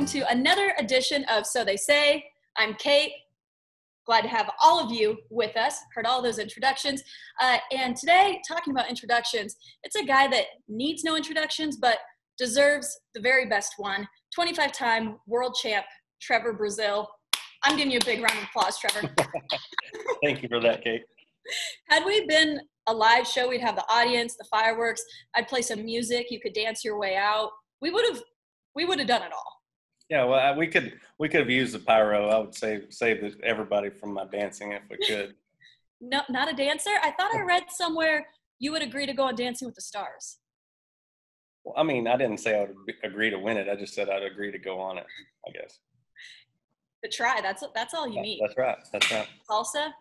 welcome to another edition of So They Say. I'm Kate. Glad to have all of you with us. Heard all those introductions. Uh, and today, talking about introductions, it's a guy that needs no introductions, but deserves the very best one 25 time world champ, Trevor Brazile. I'm giving you a big round of applause, Trevor. Thank you for that, Kate. Had we been a live show, we'd have the audience, the fireworks. I'd play some music. You could dance your way out. We would have, we would have done it all. Yeah, well, we could we could have used the pyro. I would say save everybody from my dancing if we could. no, not a dancer. I thought I read somewhere you would agree to go on Dancing with the Stars. Well, I mean, I didn't say I would agree to win it. I just said I'd agree to go on it. I guess. To try. That's that's all you need. That's right. That's right. Salsa,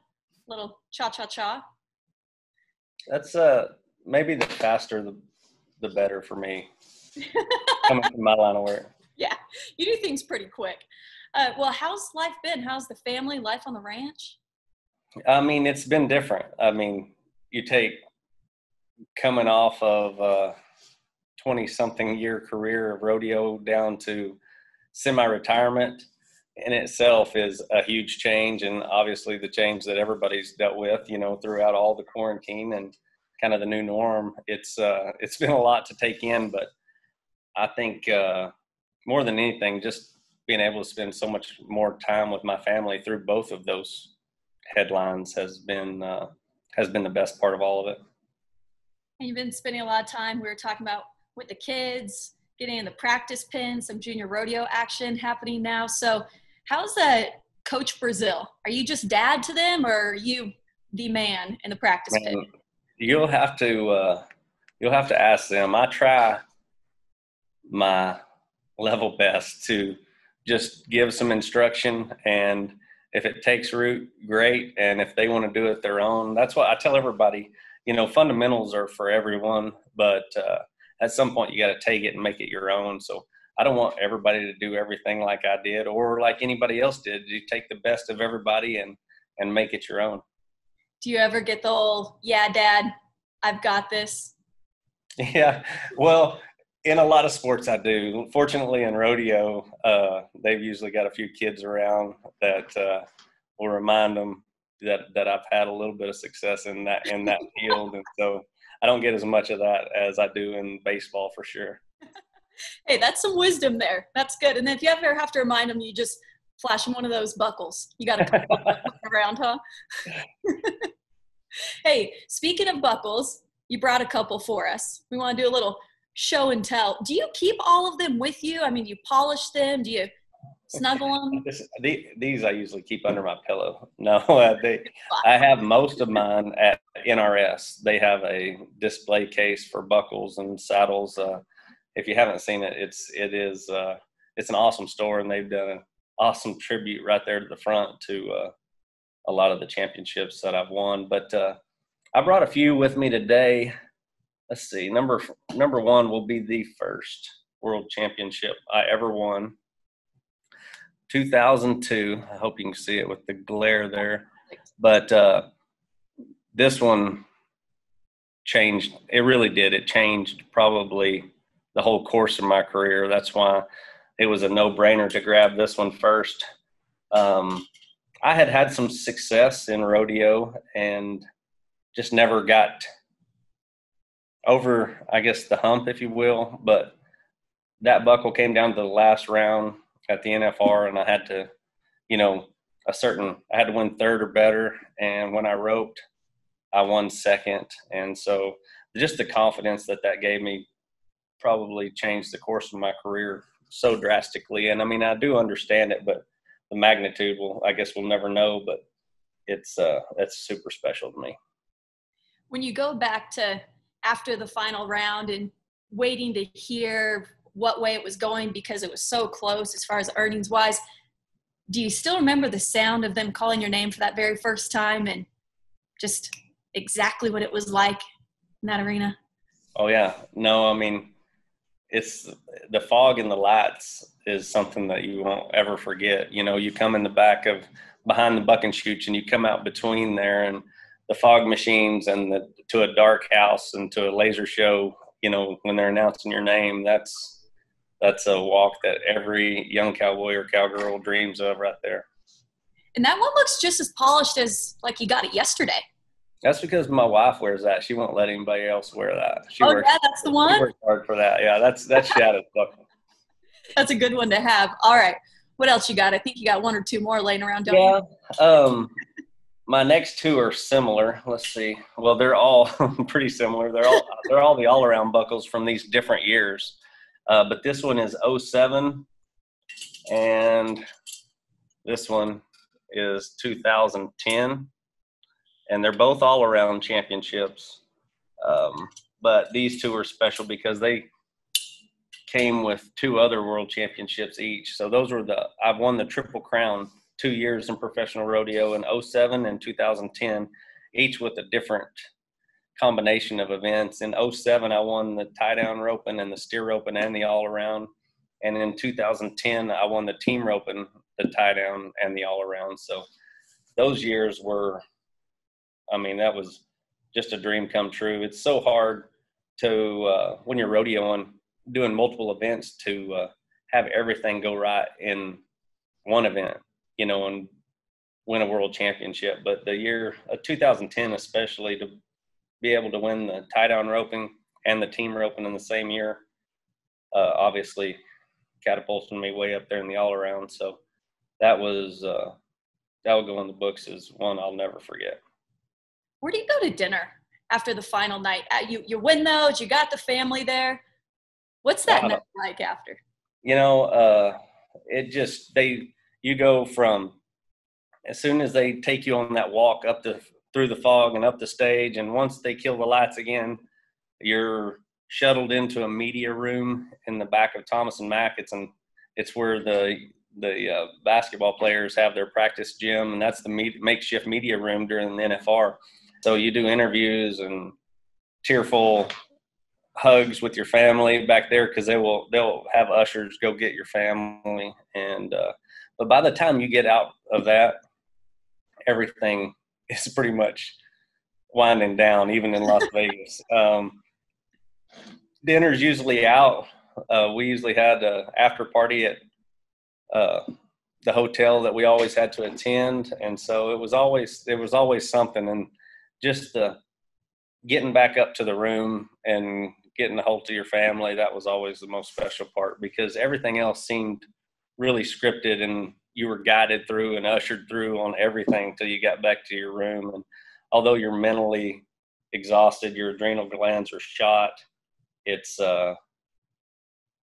little cha cha cha. That's uh maybe the faster the the better for me. Coming from my line of work. Yeah, you do things pretty quick. Uh, well, how's life been? How's the family life on the ranch? I mean, it's been different. I mean, you take coming off of a 20 something year career of rodeo down to semi retirement in itself is a huge change and obviously the change that everybody's dealt with you know throughout all the quarantine and kind of the new norm it's uh it's been a lot to take in but i think uh more than anything just being able to spend so much more time with my family through both of those headlines has been uh has been the best part of all of it and you've been spending a lot of time we were talking about with the kids getting in the practice pen some junior rodeo action happening now so How's that, Coach Brazile? Are you just dad to them, or are you the man in the practice man, pit? You'll have to uh, you'll have to ask them. I try my level best to just give some instruction and if it takes root great and if they want to do it their own that's what i tell everybody you know fundamentals are for everyone but uh, at some point you got to take it and make it your own so I don't want everybody to do everything like I did or like anybody else did. You take the best of everybody and and make it your own. Do you ever get the old yeah, dad, I've got this? Yeah. Well, in a lot of sports I do. Fortunately in rodeo, uh, they've usually got a few kids around that uh, will remind them that that I've had a little bit of success in that in that field and so I don't get as much of that as I do in baseball for sure hey, that's some wisdom there. That's good. And if you ever have to remind them, you just flash them one of those buckles. You got to put around, huh? hey, speaking of buckles, you brought a couple for us. We want to do a little show and tell. Do you keep all of them with you? I mean, do you polish them? Do you snuggle them? This, these I usually keep under my pillow. No, uh, they, I have most of mine at NRS. They have a display case for buckles and saddles. Uh, if you haven't seen it, it's it is uh, it's an awesome store, and they've done an awesome tribute right there to the front to uh, a lot of the championships that I've won. But uh, I brought a few with me today. Let's see, number number one will be the first world championship I ever won. 2002. I hope you can see it with the glare there, but uh, this one changed. It really did. It changed probably the whole course of my career. That's why it was a no brainer to grab this one first. Um, I had had some success in rodeo and just never got over, I guess, the hump, if you will. But that buckle came down to the last round at the NFR, and I had to, you know, a certain, I had to win third or better. And when I roped, I won second. And so just the confidence that that gave me probably changed the course of my career so drastically. And I mean, I do understand it, but the magnitude will, I guess, we'll never know. But it's uh, that's super special to me. When you go back to after the final round and waiting to hear what way it was going because it was so close as far as earnings wise, do you still remember the sound of them calling your name for that very first time and just exactly what it was like in that arena? Oh yeah, no, I mean it's the fog and the lights is something that you won't ever forget. You know, you come in the back of behind the bucking chutes and you come out between there and the fog machines and the, to a dark house and to a laser show, you know, when they're announcing your name, that's, that's a walk that every young cowboy or cowgirl dreams of right there. And that one looks just as polished as like you got it yesterday. That's because my wife wears that. She won't let anybody else wear that. She oh works, yeah, that's the one. She works hard for that. Yeah, that's that's Shada's buckle. That's a good one to have. All right, what else you got? I think you got one or two more laying around. Don't yeah. You? Um, my next two are similar. Let's see. Well, they're all pretty similar. They're all they're all the all around buckles from these different years. Uh, but this one is 07 and this one is 2010 and they're both all around championships um, but these two are special because they came with two other world championships each so those were the i've won the triple crown two years in professional rodeo in 07 and 2010 each with a different combination of events. In 07, I won the tie down roping and the steer roping and the all around. And in 2010, I won the team roping, the tie down, and the all around. So those years were, I mean, that was just a dream come true. It's so hard to, uh, when you're rodeoing, doing multiple events, to uh, have everything go right in one event, you know, and win a world championship. But the year of 2010, especially, to be able to win the tie down roping and the team roping in the same year, uh, obviously catapulted me way up there in the all around. So that was uh, that will go in the books as one I'll never forget. Where do you go to dinner after the final night? Uh, you you win those. You got the family there. What's that night like after? You know, uh, it just they you go from as soon as they take you on that walk up the through the fog and up the stage. And once they kill the lights again, you're shuttled into a media room in the back of Thomas and Mack. It's an, it's where the the uh, basketball players have their practice gym, and that's the makeshift media room during the NFR. So you do interviews and tearful hugs with your family back there because they will they'll have ushers go get your family and uh, but by the time you get out of that everything is pretty much winding down, even in Las Vegas. Um, dinner's usually out. Uh, we usually had an after party at uh, the hotel that we always had to attend, and so it was always there was always something, and just the getting back up to the room and getting a hold to your family that was always the most special part because everything else seemed really scripted and you were guided through and ushered through on everything till you got back to your room. And although you're mentally exhausted, your adrenal glands are shot. It's uh,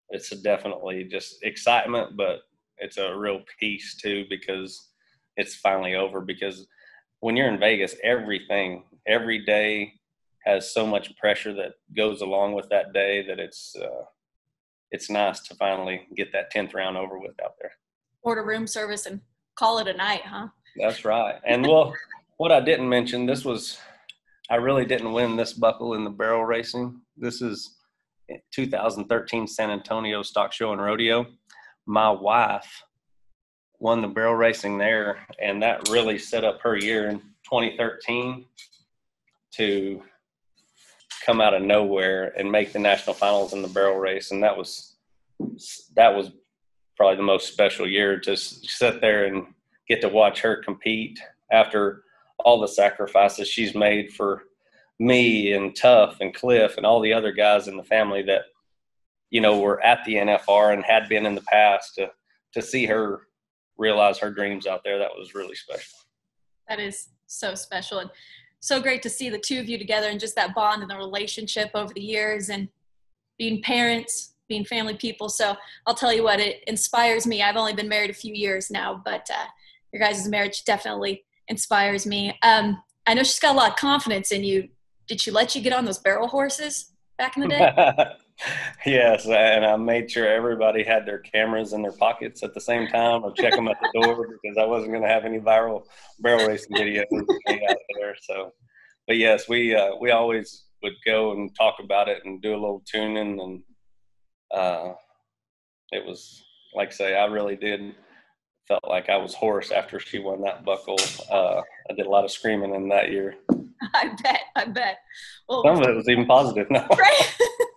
it's definitely just excitement, but it's a real peace too because it's finally over. Because when you're in Vegas, everything every day has so much pressure that goes along with that day that it's uh, it's nice to finally get that tenth round over with out there order room service and call it a night, huh? That's right. And well, what I didn't mention, this was, I really didn't win this buckle in the barrel racing. This is 2013 San Antonio Stock Show and Rodeo. My wife won the barrel racing there, and that really set up her year in 2013 to come out of nowhere and make the national finals in the barrel race. And that was that was probably the most special year to sit there and get to watch her compete after all the sacrifices she's made for me and Tuf and Clif and all the other guys in the family that you know were at the NFR and had been in the past to to see her realize her dreams out there that was really special. That is so special and so great to see the two of you together and just that bond and the relationship over the years and being parents being family people. So I'll tell you what, it inspires me. I've only been married a few years now, but uh, your guys' marriage definitely inspires me. Um, I know she's got a lot of confidence in you. Did she let you get on those barrel horses back in the day? yes, and I made sure everybody had their cameras in their pockets at the same time, or check them at the door because I wasn't going to have any viral barrel racing videos out there. So, but yes, we uh, we always would go and talk about it and do a little tuning and uh, it was like I say, I really did felt like I was hoarse after she won that buckle. Uh, I did a lot of screaming in that year. I bet. I bet. Well, some of it was even positive. No. Right.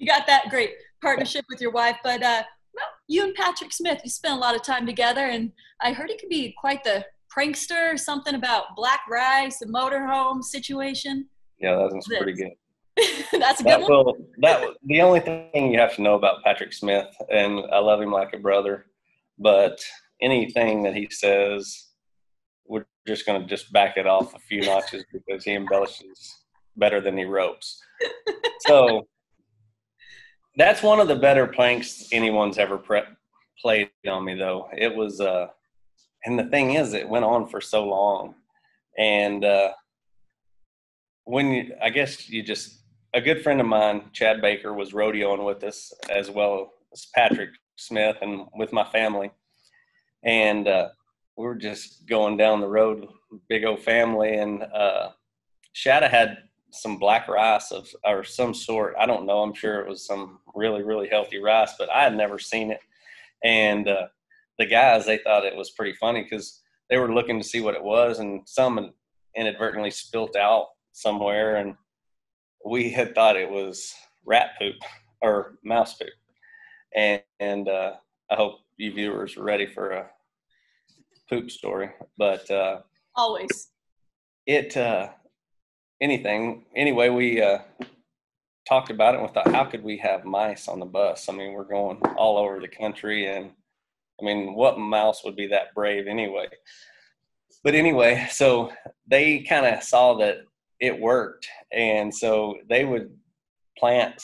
you got that great partnership with your wife. But uh, well, you and Patrick Smith, you spent a lot of time together, and I heard he could be quite the prankster. Something about black rice, a motorhome situation. Yeah, that was pretty good. That's a that good one. Will, that the only thing you have to know about Patrick Smith, and I love him like a brother, but anything that he says, we're just going to just back it off a few notches because he embellishes better than he ropes. so that's one of the better planks anyone's ever pre- played on me, though. It was, uh, and the thing is, it went on for so long, and uh, when you, I guess you just a good friend of mine, Chad Baker, was rodeoing with us as well as Patrick Smith and with my family. And uh, we were just going down the road, big old family, and uh, Shada had some black rice of or some sort. I don't know. I'm sure it was some really really healthy rice, but I had never seen it. And uh, the guys they thought it was pretty funny because they were looking to see what it was, and some inadvertently spilt out somewhere, and we had thought it was rat poop or mouse poop. And, and uh, I hope you viewers are ready for a poop story. But uh, always it uh, anything anyway. We uh, talked about it and we thought, how could we have mice on the bus? I mean, we're going all over the country, and I mean, what mouse would be that brave anyway? But anyway, so they kind of saw that it worked. And so they would plant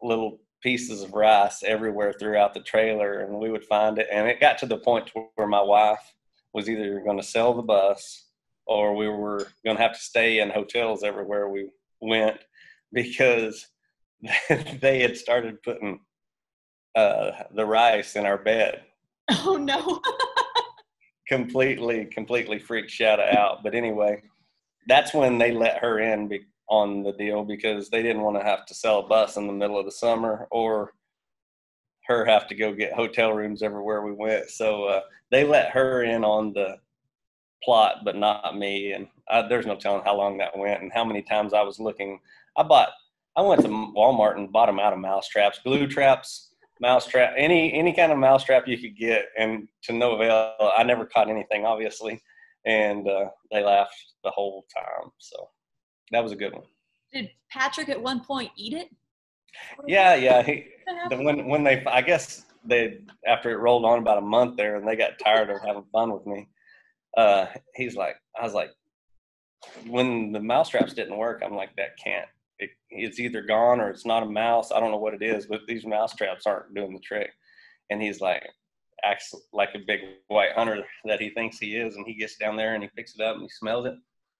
little pieces of rice everywhere throughout the trailer and we would find it. And it got to the point where my wife was either going to sell the bus or we were going to have to stay in hotels everywhere we went because they had started putting uh, the rice in our bed. Oh no. completely, completely freaked Shada out. But anyway, that's when they let her in be, on the deal because they didn't want to have to sell a bus in the middle of the summer or her have to go get hotel rooms everywhere we went. So uh, they let her in on the plot, but not me. And I, there's no telling how long that went and how many times I was looking. I bought, I went to Walmart and bought them out of mouse traps, glue traps, mouse trap, any any kind of mouse trap you could get, and to no avail. I never caught anything, obviously and uh, they laughed the whole time. So that was a good one. Did Patrick at one point eat it? Yeah, yeah. He, the, when when they, I guess they after it rolled on about a month there, and they got tired of having fun with me. Uh, he's like, I was like, when the mouse traps didn't work, I'm like, that can't. It, it's either gone or it's not a mouse. I don't know what it is, but these mouse traps aren't doing the trick. And he's like, acts like a big white hunter that he thinks he is, and he gets down there and he picks it up and he smells it,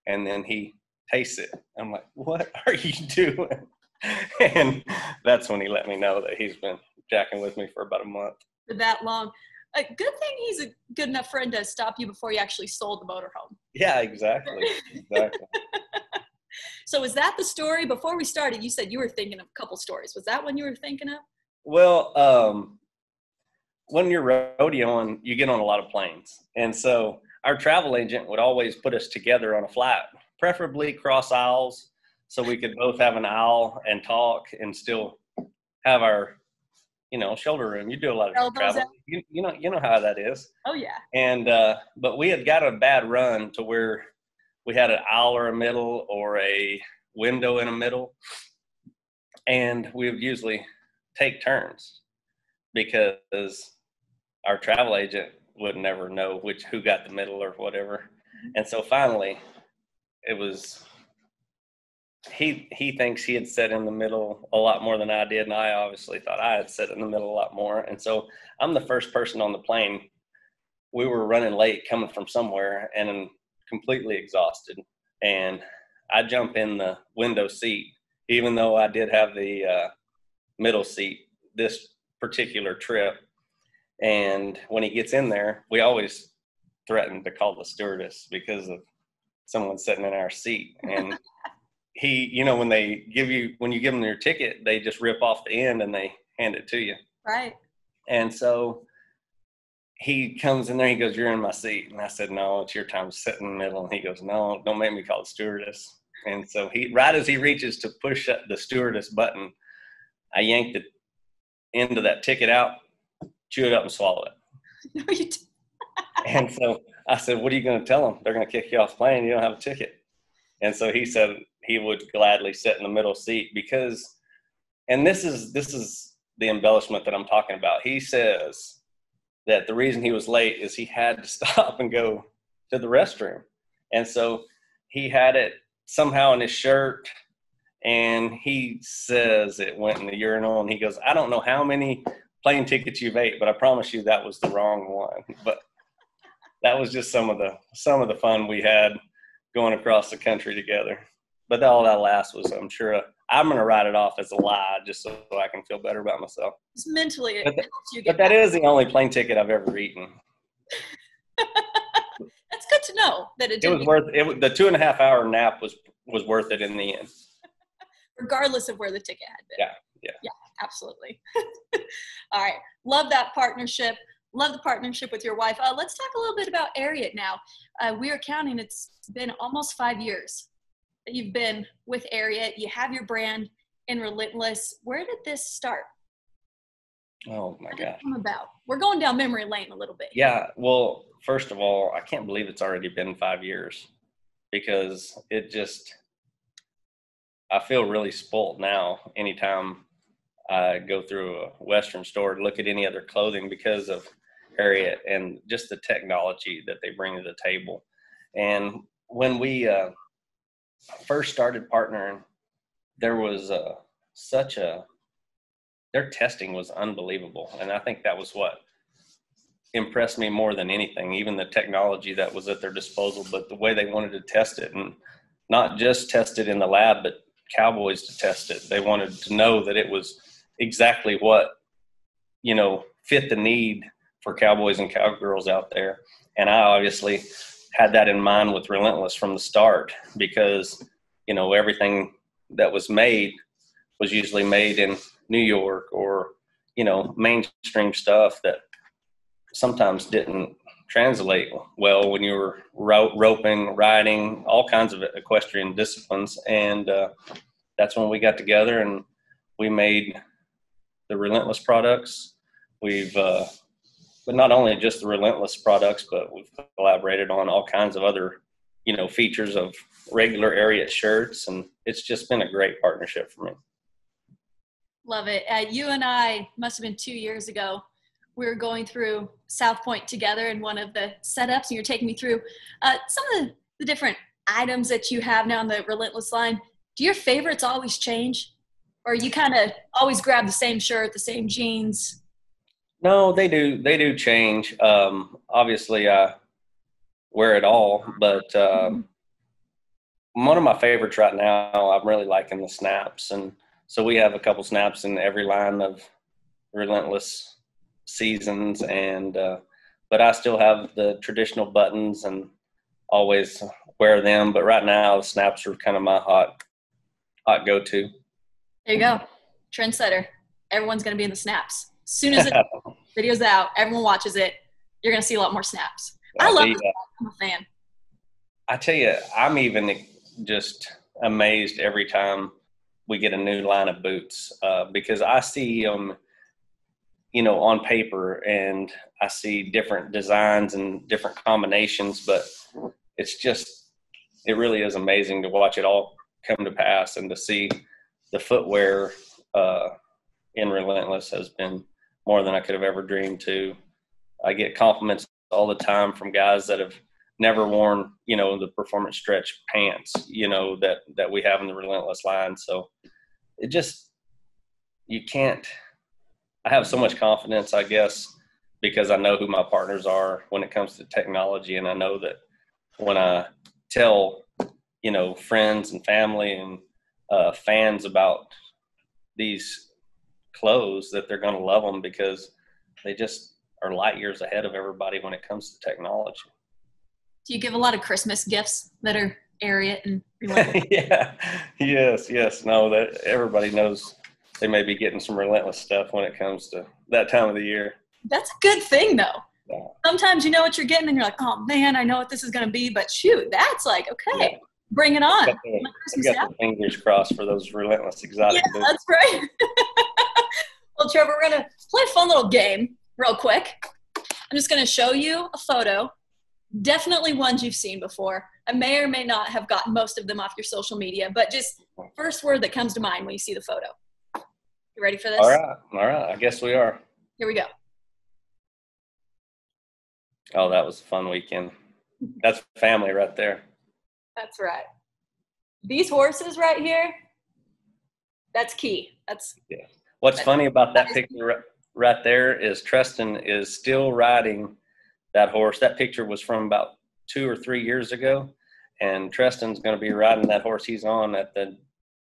and then he tastes it. I'm like, what are you doing? and that's when he let me know that he's been jacking with me for about a month. For that long. A good thing he's a good enough friend to stop you before you actually sold the motorhome. Yeah, exactly. Exactly. so was that the story? Before we started, you said you were thinking of a couple stories. Was that one you were thinking of? Well, um, when you're rodeoing, you get on a lot of planes. And so our travel agent would always put us together on a flight, preferably cross aisles, so we could both have an aisle and talk and still have our, you know, shoulder room. You do a lot of travel. You, you, know, you know how that is. Oh yeah. And uh, but we had got a bad run to where we had an aisle or a middle or a window in a middle, and we would usually take turns because our travel agent would never know which who got the middle or whatever. Mm-hmm. And so finally, it was he he thinks he had sat in the middle a lot more than I did, and I obviously thought I had sat in the middle a lot more. And so I'm the first person on the plane. We were running late, coming from somewhere, and I'm completely exhausted. And I jump in the window seat, even though I did have the uh, middle seat this particular trip and when he gets in there, we always threaten to call the stewardess because of someone sitting in our seat. And he, you know, when they give you, when you give them your ticket, they just rip off the end and they hand it to you. Right. And so he comes in there, he goes, You're in my seat. And I said, No, it's your time to sit in the middle. And he goes, No, don't make me call the stewardess. And so he, right as he reaches to push the stewardess button, I yanked the end of that ticket out, chew it up and swallow it. No, you didn't. And so I said, What are you going to tell them? They're going to kick you off the plane. You don't have a ticket. And so he said he would gladly sit in the middle seat because, and this is this is the embellishment that I'm talking about. He says that the reason he was late is he had to stop and go to the restroom, and so he had it somehow in his shirt. And he says it went in the urinal, and he goes, "I don't know how many plane tickets you've ate, but I promise you that was the wrong one." But that was just some of the some of the fun we had going across the country together. But all that last was, I'm sure, i I'm going to write it off as a lie just so I can feel better about myself. Just mentally, it But helps you get But that back. is the only plane ticket I've ever eaten. That's good to know that it It was worth it. The two and a half hour nap was was worth it in the end. regardless of where the ticket had been. Yeah, yeah. Yeah, absolutely. All right. Love that partnership. Love the partnership with your wife. Uh, let's talk a little bit about Ariat now. Uh, we are counting, it's been almost five years that you've been with Ariat. You have your brand in Relentless. Where did this start? Oh my gosh. come about? We're going down memory lane a little bit. Yeah. Well, first of all, I can't believe it's already been five years because it just, I feel really spoilt now anytime I go through a Western store to look at any other clothing because of Ariat and just the technology that they bring to the table. And when we uh, first started partnering, there was uh, such a, their testing was unbelievable. And I think that was what impressed me more than anything, even the technology that was at their disposal, but the way they wanted to test it and not just test it in the lab, but cowboys to test it. They wanted to know that it was exactly what, you know, fit the need for cowboys and cowgirls out there. And I obviously had that in mind with Relentless from the start because, you know, everything that was made was usually made in New York or, you know, mainstream stuff that sometimes didn't translate well when you were ro- roping, riding, all kinds of equestrian disciplines. And uh, that's when we got together and we made the Relentless products. We've, uh, but not only just the Relentless products, but we've collaborated on all kinds of other, you know, features of regular Ariat shirts, and it's just been a great partnership for me. Love it. Uh, you and I must have been two years ago. We were going through South Point together in one of the setups, and you're taking me through uh, some of the, the different items that you have now in the Relentless line. Do your favorites always change, or you kind of always grab the same shirt, the same jeans? No, they do. They do change. Um, obviously, I wear it all, but um, one of my favorites right now, I'm really liking the snaps, and so we have a couple snaps in every line of Relentless seasons, and uh, but I still have the traditional buttons and always wear them. But right now, the snaps are kind of my hot hot go to. There you go, trendsetter. Everyone's going to be in the snaps. As soon as the video's out, everyone watches it. You're going to see a lot more snaps. I love it. I'm a fan. I tell you, I'm even just amazed every time we get a new line of boots uh, because I see them, you know, on paper and I see different designs and different combinations, but it's just, it really is amazing to watch it all come to pass and to see the footwear uh, in Relentless has been more than I could have ever dreamed to. I get compliments all the time from guys that have never worn, you know, the performance stretch pants, you know, that that we have in the Relentless line. So it just you can't I have so much confidence, I guess, because I know who my partners are when it comes to technology and I know that when I tell, you know, friends and family and uh, fans about these clothes that they're going to love them because they just are light years ahead of everybody when it comes to technology. Do you give a lot of Christmas gifts that are Ariat and Relentless? yeah. Yes. Yes. No. That everybody knows they may be getting some relentless stuff when it comes to that time of the year. That's a good thing, though. Yeah. Sometimes you know what you're getting, and you're like, "Oh man, I know what this is going to be." But shoot, that's like, okay, Yeah. bring it on. Got the- I got the fingers crossed for those relentless exotic Yeah, boots. that's right. well, Trevor, we're gonna play a fun little game real quick. I'm just gonna show you a photo. Definitely ones you've seen before. I may or may not have gotten most of them off your social media, but just first word that comes to mind when you see the photo. You ready for this? All right, all right. I guess we are. Here we go. Oh, that was a fun weekend. That's family right there. That's right. These horses right here, that's key. That's What's funny about that picture right there is Treston is still riding that horse. That picture was from about two or three years ago, and Treston's going to be riding that horse he's on at the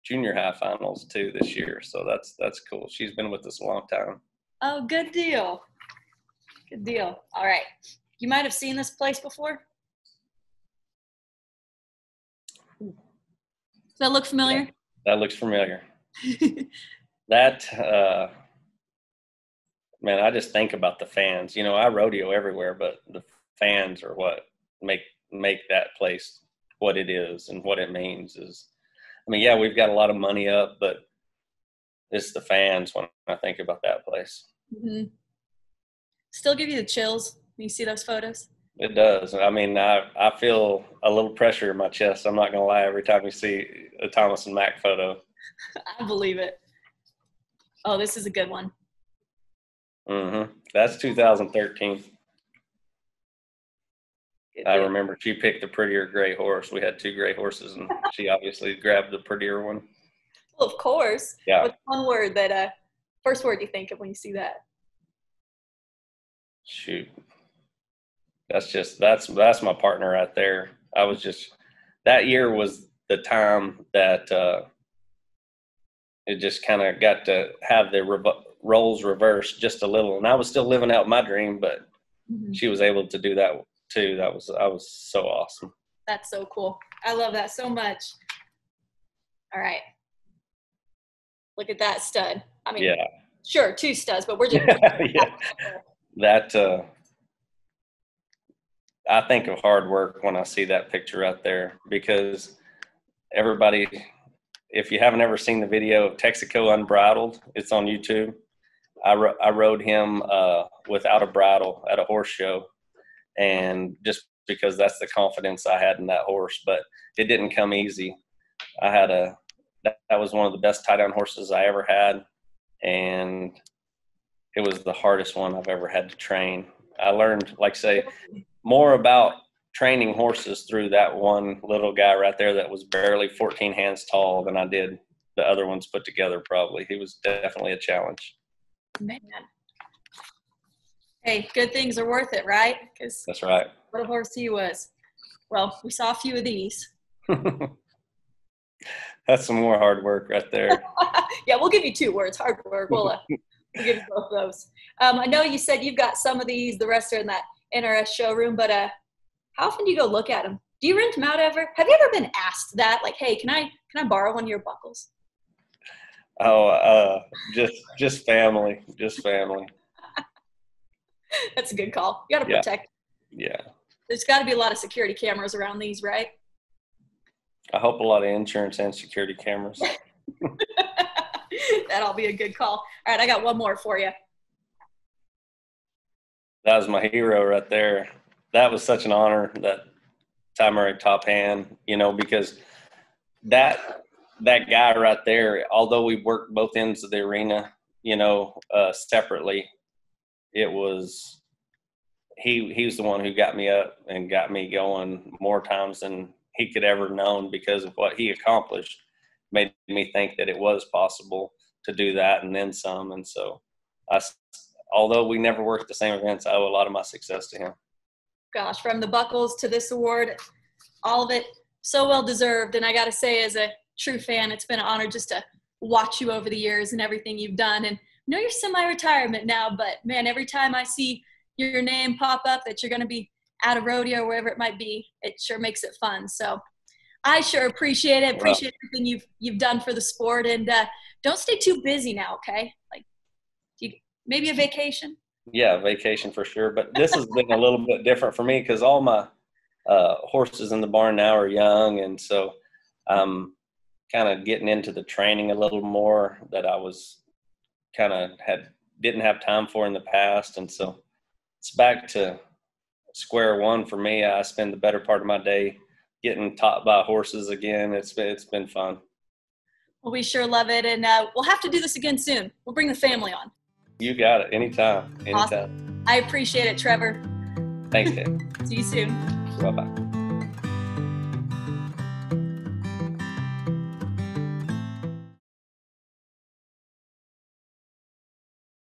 junior high finals too this year. So that's that's cool. She's been with us a long time. oh, good deal. Good deal. All right. You might have seen this place before. Does that look familiar? That looks familiar. that uh man i just think about the fans. You know i rodeo everywhere but the fans are what make make that place what it is and what it means is i mean yeah we've got a lot of money up but it's the fans when i think about that place. Hmm Still give you the chills when you see those photos. it does. I mean i i feel a little pressure in my chest i'm not gonna lie every time you see a thomas and mack photo. I believe it. Oh, this is a good one. hmm that's 2013 Good I remember she picked the prettier gray horse. We had two gray horses, and she obviously grabbed the prettier one. Well, of course. Yeah. What's one word that uh first word you think of when you see that? Shoot, that's just that's that's my partner right there. I was just that year was the time that uh, it just kind of got to have the rev- roles reversed just a little, and I was still living out my dream, but Mhm. she was able to do that too. That was I was so awesome. That's so cool. I love that so much. All right. Look at that stud. I mean, Yeah, sure, two studs, but we're just yeah. that uh, I think of hard work when I see that picture out there because everybody, if you haven't ever seen the video of Texaco Unbridled, it's on YouTube. I, ro- I rode him uh, without a bridle at a horse show, and just because that's the confidence I had in that horse, but it didn't come easy. I had a that, that was one of the best tie down horses I ever had, and it was the hardest one I've ever had to train. I learned, like say, more about training horses through that one little guy right there that was barely 14 hands tall than I did the other ones put together. Probably he was definitely a challenge. man. Hey, good things are worth it, right? Because That's right. what a horse he was. Well, we saw a few of these. That's some more hard work right there. yeah, we'll give you two words. Hard work. We'll, uh, we'll give you both those. Um, I know you said you've got some of these. The rest are in that NRS showroom. But uh, how often do you go look at them? Do you rent them out ever? Have you ever been asked that? Like, hey, can I can I borrow one of your buckles? Oh, uh, just just family, just family. That's a good call. You got to Yeah. protect. Yeah. There's got to be a lot of security cameras around these, right? I hope a lot of insurance and security cameras. That'll be a good call. All right, I got one more for you. That was my hero right there. That was such an honor that Ty Murray top hand, you know, because that that guy right there, although we worked both ends of the arena, you know, uh, separately, it was he he was the one who got me up and got me going more times than he could ever known because of what he accomplished. Made me think that it was possible to do that and then some. And so I although we never worked the same events I owe a lot of my success to him Gosh, from the buckles to this award, all of it so well deserved. And I got to say, as a true fan, it's been an honor just to watch you over the years and everything you've done. And I know you're semi-retirement now, but man, every time I see your name pop up that you're going to be at a rodeo or wherever it might be, it sure makes it fun. So I sure appreciate it. Appreciate everything you've you've done for the sport, and uh, don't stay too busy now. Okay, like you, maybe a vacation. Yeah vacation for sure but this has been a little bit different for me because all my uh, horses in the barn now are young and so i'm kind of getting into the training a little more that i was kind of had didn't have time for in the past, and so it's back to square one for me. I spend the better part of my day getting taught by horses again. It's been it's been fun. Well, we sure love it, and uh, we'll have to do this again soon. We'll bring the family on. You got it. Anytime. Anytime. Awesome. I appreciate it, Trevor. Thanks, Dave. See you soon. Bye bye.